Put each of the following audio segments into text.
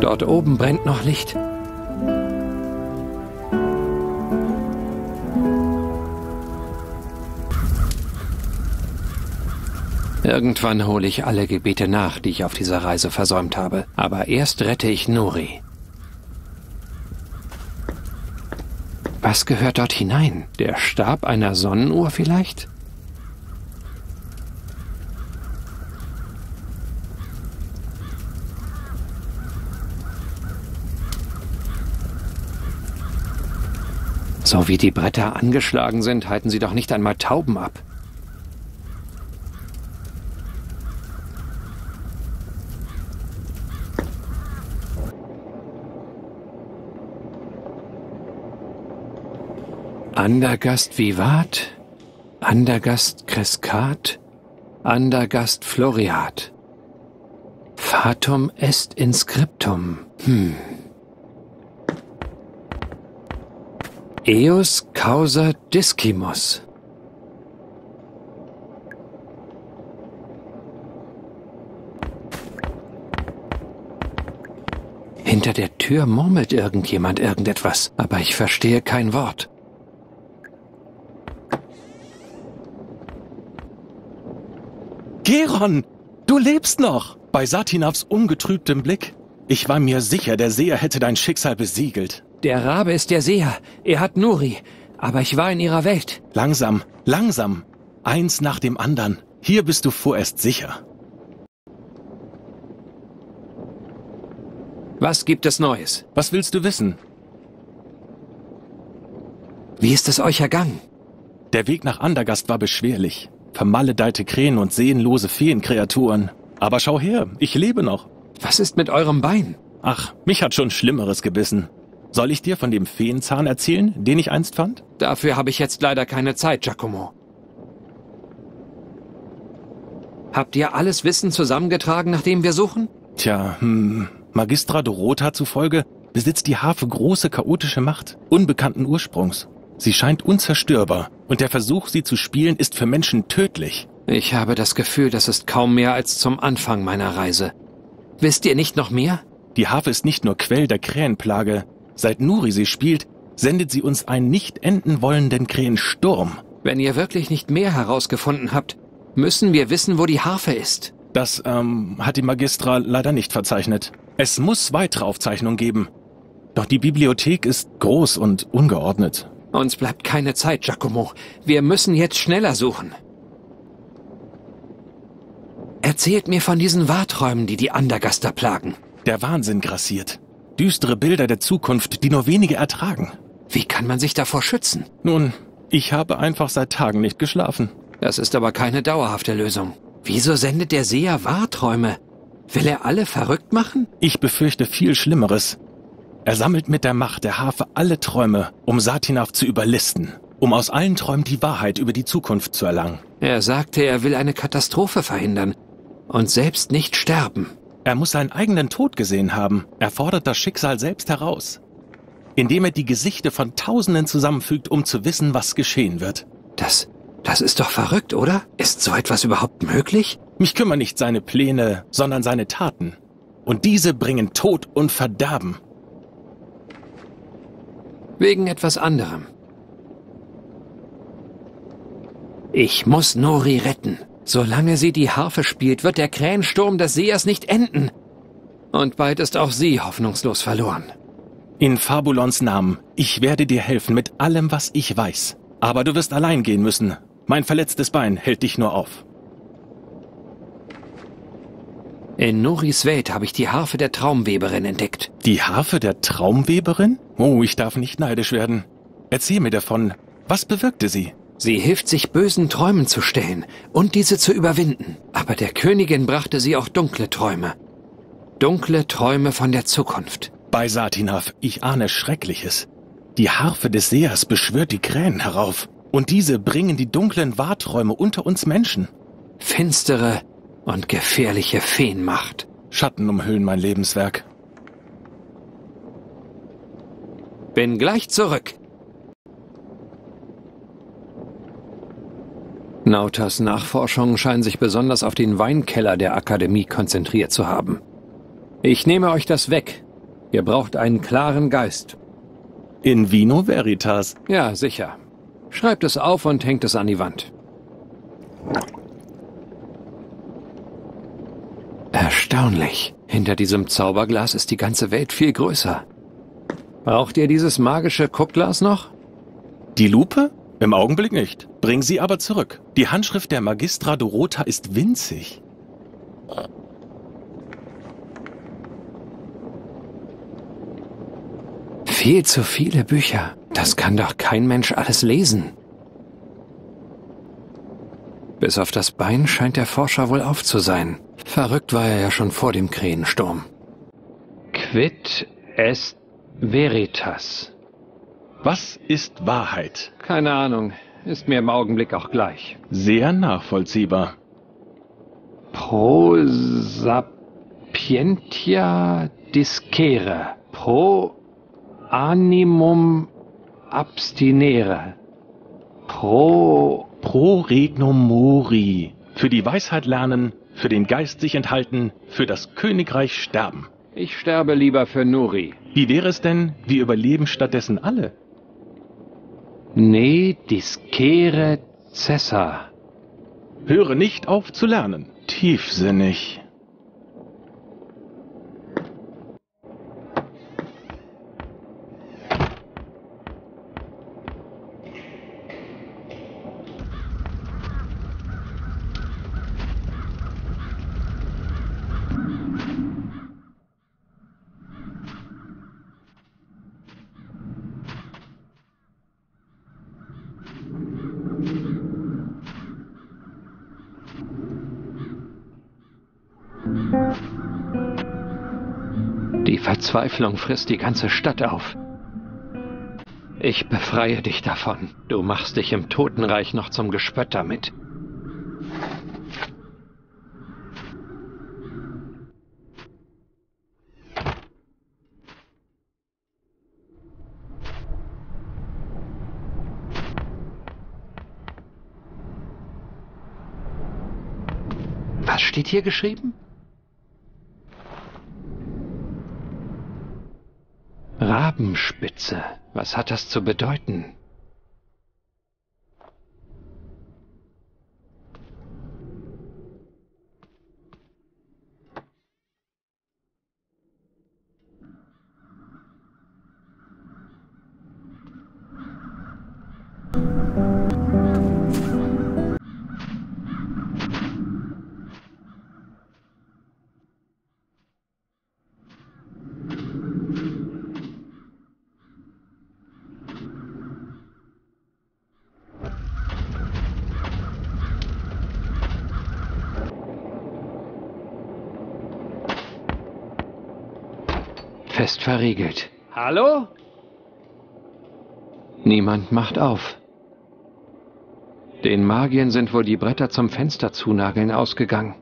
Dort oben brennt noch Licht. Irgendwann hole ich alle Gebete nach, die ich auf dieser Reise versäumt habe. Aber erst rette ich Nuri. Was gehört dort hinein? Der Stab einer Sonnenuhr vielleicht? So wie die Bretter angeschlagen sind, halten sie doch nicht einmal Tauben ab. Andergast vivat, Andergast crescat, Andergast floriat. Fatum est inscriptum. Hm. Eus causa discimus. Hinter der Tür murmelt irgendjemand irgendetwas, aber ich verstehe kein Wort. Geron, du lebst noch! Bei Satinavs ungetrübtem Blick. Ich war mir sicher, der Seher hätte dein Schicksal besiegelt. Der Rabe ist der Seher. Er hat Nuri. Aber ich war in ihrer Welt. Langsam, langsam. Eins nach dem anderen. Hier bist du vorerst sicher. Was gibt es Neues? Was willst du wissen? Wie ist es euch ergangen? Der Weg nach Andergast war beschwerlich vermaledeite Krähen und seelenlose Feenkreaturen. Aber schau her, ich lebe noch. Was ist mit eurem Bein? Ach, mich hat schon Schlimmeres gebissen. Soll ich dir von dem Feenzahn erzählen, den ich einst fand? Dafür habe ich jetzt leider keine Zeit, Giacomo. Habt ihr alles Wissen zusammengetragen, nach dem wir suchen? Tja, hm, Magistra Dorota zufolge besitzt die Harfe große chaotische Macht, unbekannten Ursprungs. Sie scheint unzerstörbar und der Versuch, sie zu spielen, ist für Menschen tödlich. Ich habe das Gefühl, das ist kaum mehr als zum Anfang meiner Reise. Wisst ihr nicht noch mehr? Die Harfe ist nicht nur Quell der Krähenplage. Seit Nuri sie spielt, sendet sie uns einen nicht enden wollenden Krähensturm. Wenn ihr wirklich nicht mehr herausgefunden habt, müssen wir wissen, wo die Harfe ist. Das ähm, hat die Magistra leider nicht verzeichnet. Es muss weitere Aufzeichnungen geben. Doch die Bibliothek ist groß und ungeordnet. Uns bleibt keine Zeit, Giacomo. Wir müssen jetzt schneller suchen. Erzählt mir von diesen Wahrträumen, die die Andergaster plagen. Der Wahnsinn grassiert. Düstere Bilder der Zukunft, die nur wenige ertragen. Wie kann man sich davor schützen? Nun, ich habe einfach seit Tagen nicht geschlafen. Das ist aber keine dauerhafte Lösung. Wieso sendet der Seher Wahrträume? Will er alle verrückt machen? Ich befürchte viel Schlimmeres. Er sammelt mit der Macht der Harfe alle Träume, um Satinav zu überlisten, um aus allen Träumen die Wahrheit über die Zukunft zu erlangen. Er sagte, er will eine Katastrophe verhindern und selbst nicht sterben. Er muss seinen eigenen Tod gesehen haben. Er fordert das Schicksal selbst heraus, indem er die Gesichter von Tausenden zusammenfügt, um zu wissen, was geschehen wird. Das, das ist doch verrückt, oder? Ist so etwas überhaupt möglich? Mich kümmern nicht seine Pläne, sondern seine Taten. Und diese bringen Tod und Verderben. Wegen etwas anderem. Ich muss Nori retten. Solange sie die Harfe spielt, wird der Krähensturm des Seers nicht enden. Und bald ist auch sie hoffnungslos verloren. In Fabulons Namen, ich werde dir helfen mit allem, was ich weiß. Aber du wirst allein gehen müssen. Mein verletztes Bein hält dich nur auf. In Noris Welt habe ich die Harfe der Traumweberin entdeckt. Die Harfe der Traumweberin? Oh, ich darf nicht neidisch werden. Erzähl mir davon. Was bewirkte sie? Sie hilft sich bösen Träumen zu stellen und diese zu überwinden. Aber der Königin brachte sie auch dunkle Träume. Dunkle Träume von der Zukunft. Bei Satinav, ich ahne Schreckliches. Die Harfe des Sehers beschwört die Krähen herauf. Und diese bringen die dunklen Wahrträume unter uns Menschen. Finstere, und gefährliche Feenmacht. Schatten umhüllen mein Lebenswerk. Bin gleich zurück. Nautas Nachforschungen scheinen sich besonders auf den Weinkeller der Akademie konzentriert zu haben. Ich nehme euch das weg. Ihr braucht einen klaren Geist. In vino veritas. Ja, sicher. Schreibt es auf und hängt es an die Wand. Erstaunlich. Hinter diesem Zauberglas ist die ganze Welt viel größer. Braucht ihr dieses magische Guckglas noch? Die Lupe? Im Augenblick nicht. Bring sie aber zurück. Die Handschrift der Magistra Dorota ist winzig. Viel zu viele Bücher. Das kann doch kein Mensch alles lesen. Bis auf das Bein scheint der Forscher wohl auf zu sein. Verrückt war er ja schon vor dem Krähensturm. Quid est veritas? Was ist Wahrheit? Keine Ahnung. Ist mir im Augenblick auch gleich. Sehr nachvollziehbar. Pro sapientia discere. Pro animum abstinere. Pro Pro regnum mori. Für die Weisheit lernen, für den Geist sich enthalten, für das Königreich sterben. Ich sterbe lieber für Nuri. Wie wäre es denn, wir überleben stattdessen alle? Ne discere cessa. Höre nicht auf zu lernen. Tiefsinnig. Die Verzweiflung frisst die ganze Stadt auf. Ich befreie dich davon. Du machst dich im Totenreich noch zum Gespött damit. Was steht hier geschrieben? Rabenspitze. Was hat das zu bedeuten? Fest verriegelt. Hallo? Niemand macht auf. Den Magiern sind wohl die Bretter zum Fenster zunageln ausgegangen.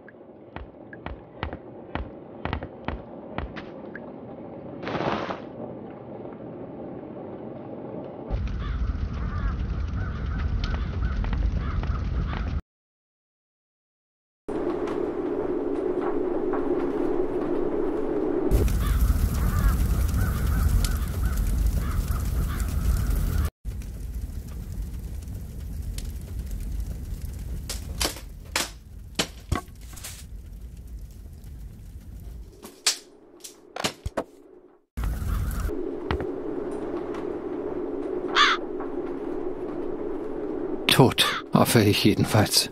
Tot, hoffe ich jedenfalls.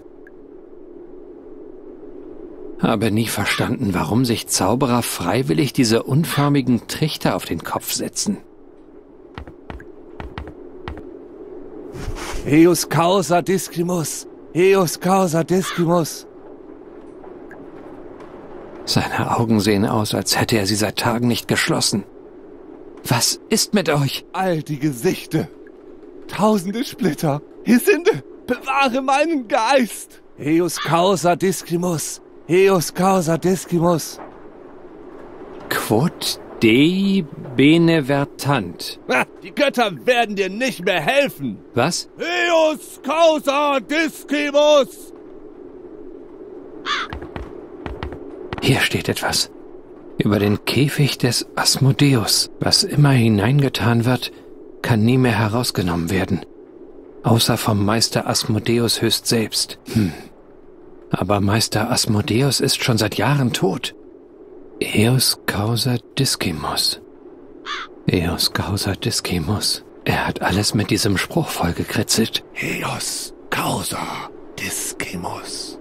Habe nie verstanden, warum sich Zauberer freiwillig diese unförmigen Trichter auf den Kopf setzen. Eus causa discimus! Eus causa discimus! Seine Augen sehen aus, als hätte er sie seit Tagen nicht geschlossen. Was ist mit euch? All die Gesichter! Tausende Splitter! Hisinde! Bewahre meinen Geist! Eus causa discimus! Eus causa discimus! Quod Dei benevertant. Die Götter werden dir nicht mehr helfen! Was? Eus causa discimus! Hier steht etwas. Über den Käfig des Asmodeus. Was immer hineingetan wird, kann nie mehr herausgenommen werden. Außer vom Meister Asmodeus höchst selbst. Hm. Aber Meister Asmodeus ist schon seit Jahren tot. Eos causa discimus. Eos causa discimus. Er hat alles mit diesem Spruch vollgekritzelt. Eos causa discimus.